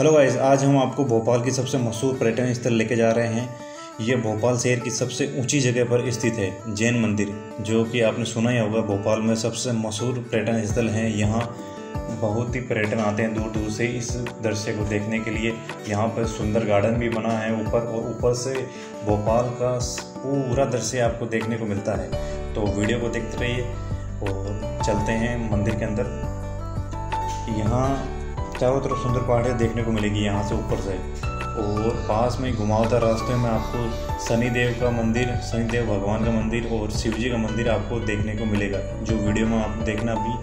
Hello guys आज हम आपको भोपाल की सबसे मशहूर पर्यटन स्थल लेके जा रहे हैं। ये भोपाल शहर की सबसे ऊँची जगह पर स्थित है, जैन मंदिर, जो कि आपने सुना ही होगा, भोपाल में सबसे मशहूर पर्यटन स्थल है यहाँ। बहुत ही पर्यटन आते हैं दूर दूर से इस दृश्य को देखने के लिए। यहाँ पर सुंदर गार्डन भी बना है ऊपर और ऊपर से भोपाल का पूरा दृश्य आपको देखने को मिलता है। तो वीडियो को देखते रहिए और चलते हैं मंदिर के अंदर। यहाँ चारों तरफ़ सुंदर पहाड़ियाँ देखने को मिलेगी यहाँ से ऊपर से। और पास में घुमावदार रास्ते में आपको शनिदेव का मंदिर, शनिदेव भगवान का मंदिर और शिव जी का मंदिर आपको देखने को मिलेगा। जो वीडियो में आप देखना भी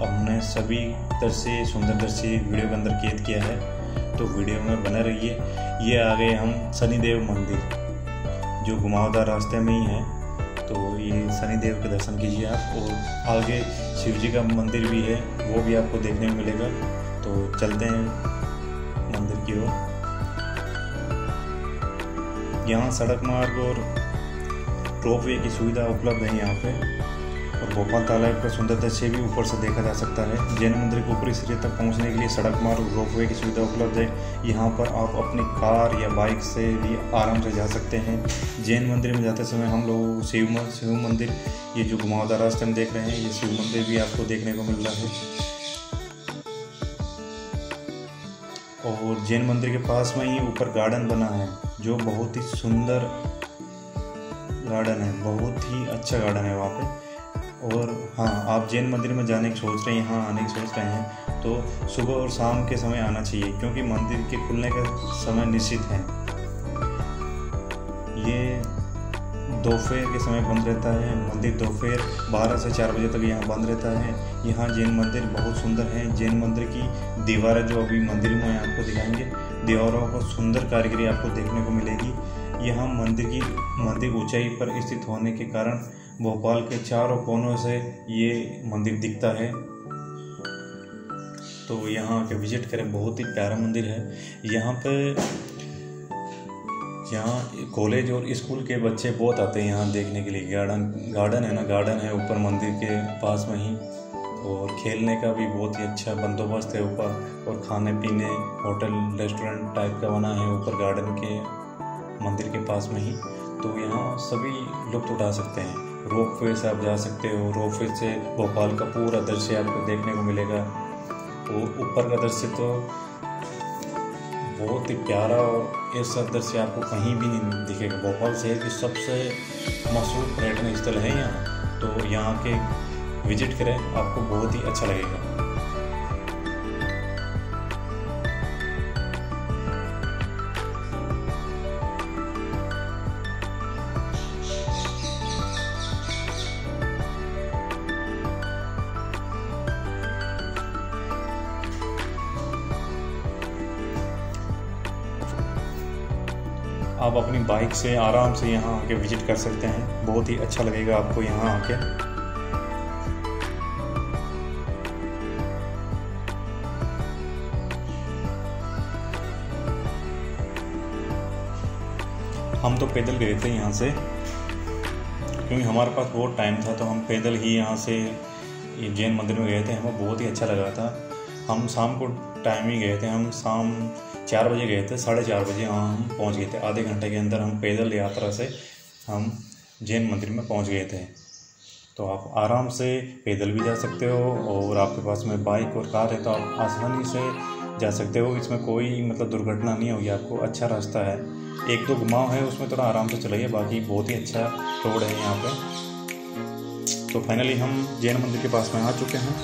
हमने सभी तरह से सुंदर तरह से वीडियो के अंदर कैद किया है तो वीडियो में बने रहिए। ये आ गए हम शनिदेव मंदिर, जो घुमावदार रास्ते में ही है। तो ये शनिदेव के दर्शन कीजिए आप, और आगे शिव जी का मंदिर भी है, वो भी आपको देखने को मिलेगा। तो चलते हैं मंदिर की ओर। यहाँ सड़क मार्ग और रोपवे की सुविधा उपलब्ध है यहाँ पे। और भोपाल तालाब का सुंदर दृश्य भी ऊपर से देखा जा सकता है। जैन मंदिर के ऊपरी सिरे तक पहुँचने के लिए सड़क मार्ग रोपवे की सुविधा उपलब्ध है। यहाँ पर आप अपनी कार या बाइक से भी आराम से जा सकते हैं। जैन मंदिर में जाते समय हम लोग शिव शिव मंदिर, ये जो घुमावदार रास्ते में देख रहे हैं, ये शिव मंदिर भी आपको देखने को मिल रहा है। और जैन मंदिर के पास में ही ऊपर गार्डन बना है, जो बहुत ही सुंदर गार्डन है, बहुत ही अच्छा गार्डन है वहाँ पे। और हाँ आप जैन मंदिर में जाने की सोच रहे हैं, यहाँ आने की सोच रहे हैं तो सुबह और शाम के समय आना चाहिए, क्योंकि मंदिर के खुलने का समय निश्चित है। ये दोपहर के समय बंद रहता है। मंदिर दोपहर बारह से चार बजे तक यहाँ बंद रहता है। यहाँ जैन मंदिर बहुत सुंदर है। जैन मंदिर की दीवारें जो अभी मंदिर में आपको दिखाएँगे। दीवारों को सुंदर कारीगरी आपको देखने को मिलेगी। यहाँ मंदिर की मंदिर ऊंचाई पर स्थित होने के कारण भोपाल के चारों कोनों से ये मंदिर दिखता है। तो यहाँ के विज़िट करें। बहुत ही प्यारा मंदिर है। यहाँ पे यहाँ कॉलेज और स्कूल के बच्चे बहुत आते हैं यहाँ देखने के लिए। गार्डन गार्डन है ना? गार्डन है ऊपर मंदिर के पास में ही। और खेलने का भी बहुत ही अच्छा बंदोबस्त है ऊपर। और खाने पीने, होटल, रेस्टोरेंट टाइप का बना है ऊपर गार्डन के मंदिर के पास में ही। तो यहाँ सभी लुत्फ उठा सकते हैं। रोप वे से आप जा सकते हो। रोप वे से भोपाल का पूरा दृश्य आपको देखने को मिलेगा। और ऊपर का दृश्य तो बहुत ही प्यारा और ऐसा दृश्य आपको कहीं भी नहीं दिखेगा। भोपाल शहर की सबसे मशहूर पर्यटन स्थल है यहाँ। तो यहाँ के विज़िट करें, आपको बहुत ही अच्छा लगेगा। आप अपनी बाइक से आराम से यहाँ आके विज़िट कर सकते हैं। बहुत ही अच्छा लगेगा आपको यहाँ आके। हम तो पैदल गए थे यहाँ से। क्योंकि हमारे पास बहुत टाइम था तो हम पैदल ही यहाँ से जैन मंदिर में गए थे। हमें बहुत ही अच्छा लगा था। हम शाम को टाइम ही गए थे। हम शाम चार बजे गए थे, साढ़े चार बजे वहाँ हम पहुँच गए थे। आधे घंटे के अंदर हम पैदल यात्रा से हम जैन मंदिर में पहुँच गए थे। तो आप आराम से पैदल भी जा सकते हो और आपके पास में बाइक और कार है तो आप आसानी से जा सकते हो। इसमें कोई मतलब दुर्घटना नहीं होगी, आपको अच्छा रास्ता है। एक दो घुमाव है, उसमें थोड़ा आराम से चलाइए, बाकी बहुत ही अच्छा रोड है यहाँ पे। तो फाइनली हम जैन मंदिर के पास में आ चुके हैं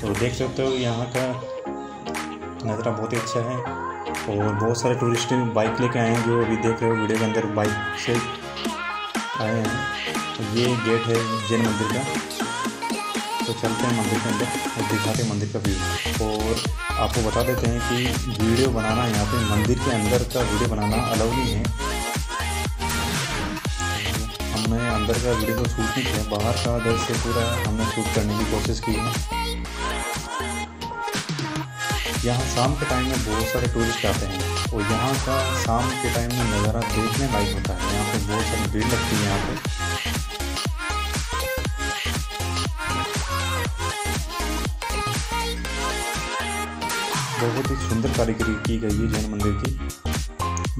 तो देख सकते हो यहाँ का नज़ारा बहुत ही अच्छा है। और बहुत सारे टूरिस्ट बाइक लेके आए हैं जो अभी देख रहे हो वीडियो के अंदर बाइक से आए हैं। तो ये गेट है जैन मंदिर का। तो चलते हैं मंदिर के अंदर और दिखाते हैं मंदिर का व्यू और आपको बता देते हैं कि वीडियो बनाना यहाँ पे मंदिर के अंदर का वीडियो बनाना अलाउ नहीं है। हमने अंदर का वीडियो को शूट नहीं किया, बाहर का दृश्य पूरा हमने शूट करने की कोशिश की है। यहाँ शाम के टाइम में बहुत सारे टूरिस्ट आते हैं। और यहाँ का शाम के टाइम में नज़ारा देखने लायक होता है। यहाँ पे बहुत सारी भीड़ लगती है यहाँ पे। बहुत ही सुंदर कारीगरी की गई है जैन मंदिर की।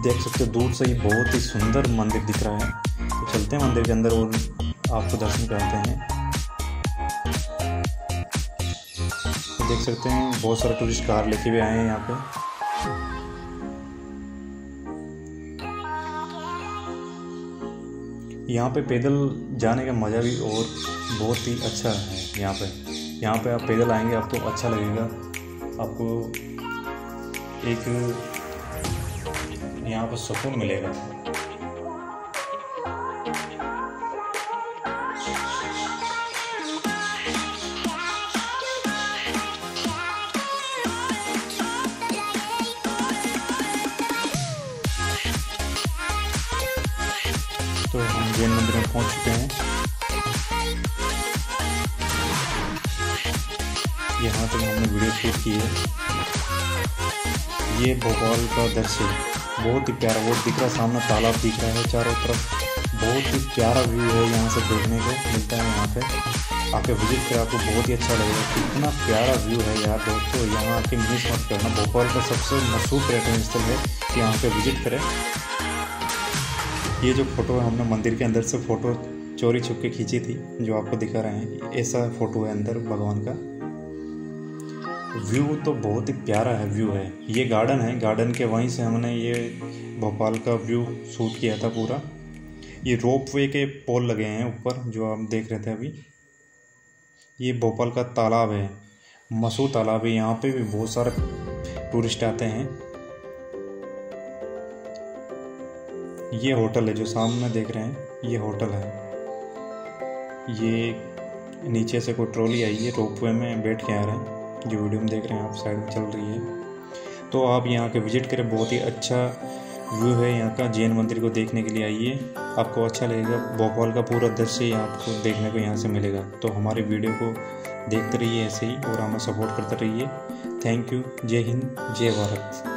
देख सकते हो, दूर से ही बहुत ही सुंदर मंदिर दिख रहा है। तो चलते हैं मंदिर के अंदर और आपको दर्शन कराते हैं। देख सकते हैं, बहुत सारे टूरिस्ट कार लेके भी आए हैं यहाँ पे। यहाँ पे पैदल जाने का मज़ा भी और बहुत ही अच्छा है यहाँ पे। यहाँ पे आप पैदल आएँगे, आपको अच्छा लगेगा। आपको एक यहाँ पर सुकून मिलेगा। तो हम जैन मंदिर में पहुँच चुके हैं। यहाँ तक हमने वीडियो शूट की है। ये भोपाल का दृश्य बहुत ही प्यारा वो दिख रहा सामने तालाब दिख रहा है चारों तरफ़। बहुत ही प्यारा व्यू है यहाँ से देखने को, मिलता है यहाँ पे। आके विज़िट करें आपको बहुत ही अच्छा लगेगा। कितना प्यारा व्यू है यार दोस्तों, यहाँ आके मिस मत करना। भोपाल का सबसे मशहूर पर्यटन स्थल है कि यहाँ पे विज़िट करें। ये जो फ़ोटो है, हमने मंदिर के अंदर से फ़ोटो चोरी छुप के खींची थी, जो आपको दिखा रहे हैं ऐसा फ़ोटो है अंदर भगवान का। व्यू तो बहुत ही प्यारा है, व्यू है। ये गार्डन है, गार्डन के वहीं से हमने ये भोपाल का व्यू शूट किया था पूरा। ये रोप वे के पोल लगे हैं ऊपर, जो आप देख रहे थे अभी। ये भोपाल का तालाब है मसूर तालाब है। यहाँ पे भी बहुत सारे टूरिस्ट आते हैं। ये होटल है जो सामने देख रहे हैं, ये होटल है। ये नीचे से कोई ट्रॉली आई है रोपवे में बैठ के आ रहे हैं, जो वीडियो में देख रहे हैं, आप साइड में चल रही है। तो आप यहाँ के विज़िट करें, बहुत ही अच्छा व्यू है यहाँ का, जैन मंदिर को देखने के लिए आइए। आपको अच्छा लगेगा, भोपाल का पूरा दृश्य आपको देखने को यहाँ से मिलेगा। तो हमारे वीडियो को देखते रहिए ऐसे ही, और हमें सपोर्ट करते रहिए। थैंक यू, जय हिंद, जय भारत।